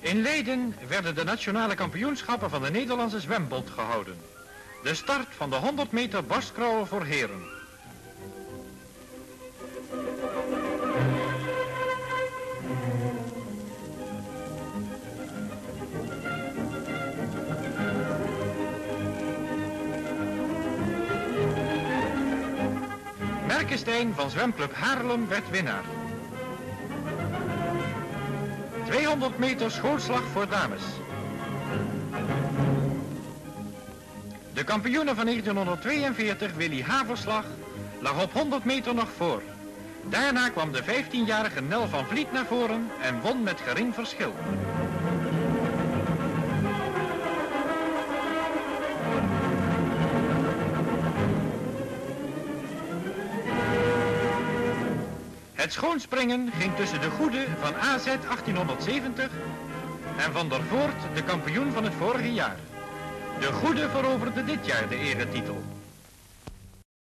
In Leiden werden de nationale kampioenschappen van de Nederlandse zwembond gehouden. De start van de 100 meter borstkrauwen voor heren. Merkenstein van zwemclub Haarlem werd winnaar. 200 meter schoolslag voor dames. De kampioene van 1942, Willy Haverslag, lag op 100 meter nog voor. Daarna kwam de 15-jarige Nel van Vliet naar voren en won met gering verschil. Het schoonspringen ging tussen de goede van AZ 1870 en Van der Voort, de kampioen van het vorige jaar. De goede veroverde dit jaar de eretitel.